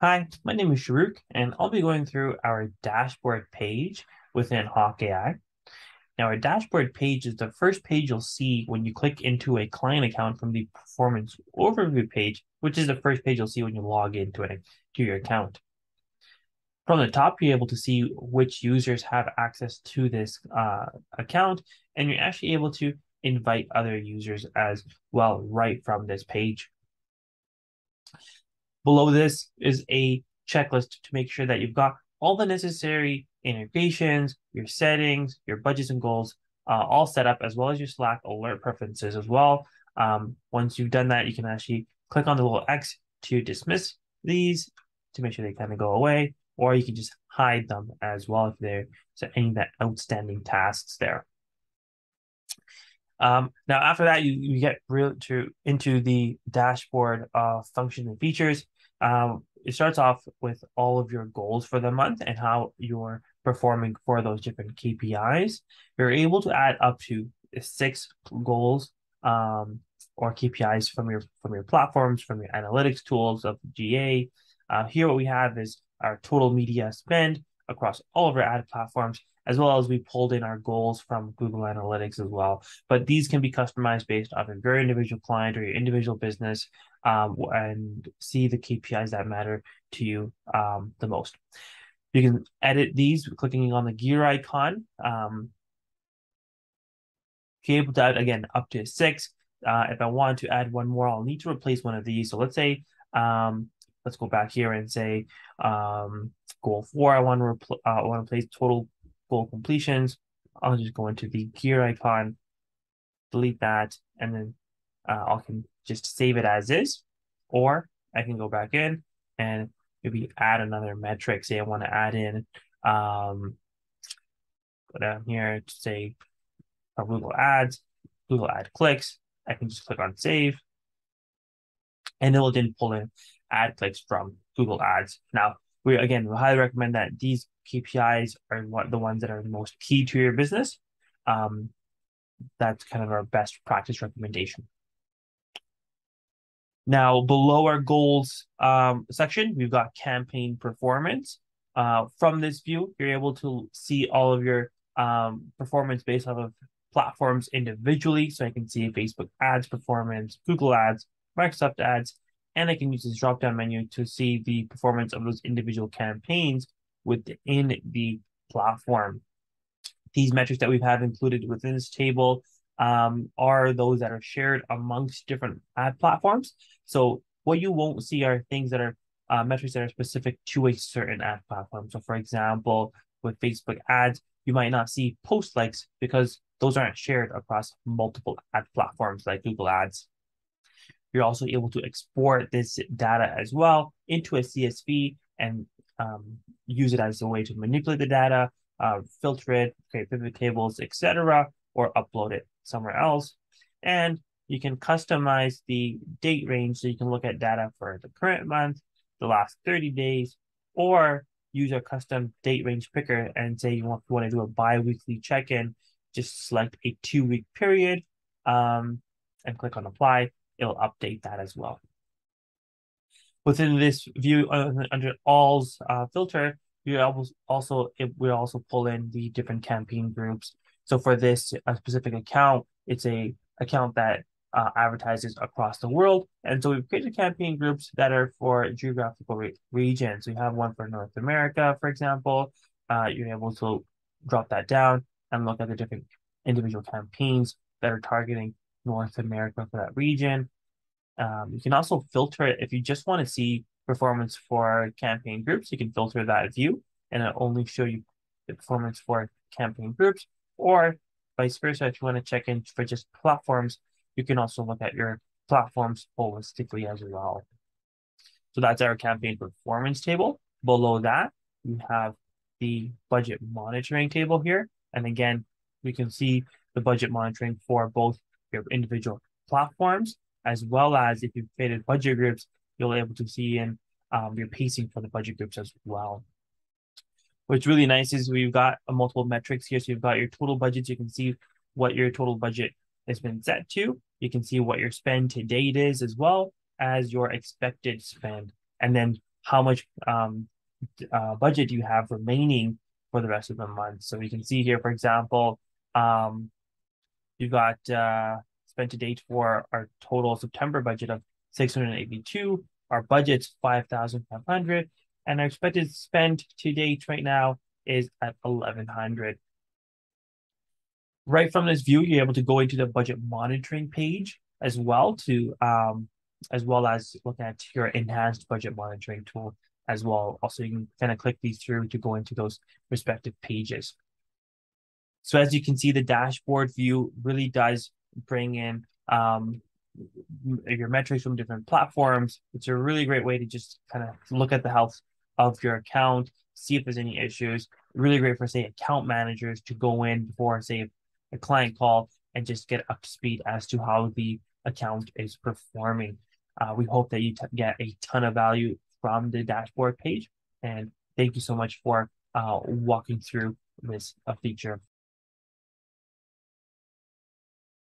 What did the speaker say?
Hi, my name is Sharuk, and I'll be going through our dashboard page within Hawk AI. Now, our dashboard page is the first page you'll see when you click into a client account from the performance overview page, which is the first page you'll see when you log into it to your account. From the top, you're able to see which users have access to this uh, account, and you're actually able to invite other users as well right from this page. Below this is a checklist to make sure that you've got all the necessary integrations, your settings, your budgets and goals uh, all set up, as well as your Slack alert preferences as well. Um, once you've done that, you can actually click on the little X to dismiss these to make sure they kind of go away, or you can just hide them as well if there's any that outstanding tasks there. Um, now, after that, you, you get real to into the dashboard uh, functions and features. Um, it starts off with all of your goals for the month and how you're performing for those different KPIs. You're able to add up to six goals um, or KPIs from your from your platforms, from your analytics tools of GA. Uh, here, what we have is our total media spend across all of our ad platforms, as well as we pulled in our goals from Google Analytics as well. But these can be customized based off of your individual client or your individual business um, and see the KPIs that matter to you um, the most. You can edit these clicking on the gear icon. Um, able to add, again, up to six. Uh, if I want to add one more, I'll need to replace one of these. So let's say, um, let's go back here and say um, goal four, I want to, uh, I want to place total goal completions. I'll just go into the gear icon, delete that, and then uh, I can just save it as is, or I can go back in and maybe add another metric. Say I want to add in, um, go down here to say Google Ads, Google Ad clicks. I can just click on save, and it will then pull in ad clicks from Google Ads. Now, we again we highly recommend that these KPIs are what the ones that are the most key to your business. Um, that's kind of our best practice recommendation. Now, below our goals um, section, we've got campaign performance. Uh, from this view, you're able to see all of your um, performance based off of platforms individually. So I can see Facebook ads performance, Google ads, Microsoft ads, and I can use this drop down menu to see the performance of those individual campaigns within the platform. These metrics that we have included within this table um, are those that are shared amongst different ad platforms. So what you won't see are things that are uh, metrics that are specific to a certain ad platform. So for example, with Facebook ads, you might not see post likes because those aren't shared across multiple ad platforms like Google Ads. You're also able to export this data as well into a CSV and um, use it as a way to manipulate the data, uh, filter it, create pivot tables, etc., or upload it somewhere else. And you can customize the date range so you can look at data for the current month, the last 30 days, or use a custom date range picker and say you want, you want to do a bi-weekly check-in, just select a two-week period um, and click on apply. It'll update that as well. Within this view uh, under all's uh, filter, you also it will also pull in the different campaign groups. So for this a specific account, it's a account that uh, advertises across the world. And so we've created campaign groups that are for geographical re regions. We have one for North America, for example. Uh, you're able to drop that down and look at the different individual campaigns that are targeting North America for that region. Um, you can also filter it if you just want to see performance for campaign groups. You can filter that view and it'll only show you the performance for campaign groups, or vice versa. If you want to check in for just platforms, you can also look at your platforms holistically as well. So that's our campaign performance table. Below that, we have the budget monitoring table here. And again, we can see the budget monitoring for both your individual platforms, as well as if you've created budget groups, you'll be able to see in um, your pacing for the budget groups as well. What's really nice is we've got a multiple metrics here. So you've got your total budgets. You can see what your total budget has been set to. You can see what your spend to date is as well as your expected spend. And then how much um, uh, budget you have remaining for the rest of the month. So you can see here, for example, um, you got uh, spent to date for our total September budget of 682. Our budget's 5,500 and our expected spend to date right now is at 1100. Right from this view, you're able to go into the budget monitoring page as well to um, as well as look at your enhanced budget monitoring tool as well. Also, you can kind of click these through to go into those respective pages. So as you can see, the dashboard view really does bring in um, your metrics from different platforms. It's a really great way to just kind of look at the health of your account, see if there's any issues. Really great for, say, account managers to go in before, say, a client call and just get up to speed as to how the account is performing. Uh, we hope that you get a ton of value from the dashboard page. And thank you so much for uh, walking through this uh, feature